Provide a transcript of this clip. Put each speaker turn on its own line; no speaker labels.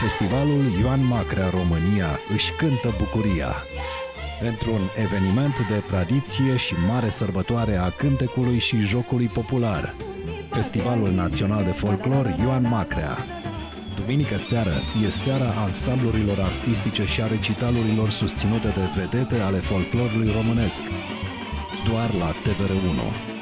Festivalul Ioan Macrea România își cântă bucuria. Într-un eveniment de tradiție și mare sărbătoare a cântecului și jocului popular. Festivalul Național de Folclor Ioan Macrea. Duminică seară e seara ansamblurilor artistice și a recitalurilor susținute de vedete ale folclorului românesc. Doar la TVR1.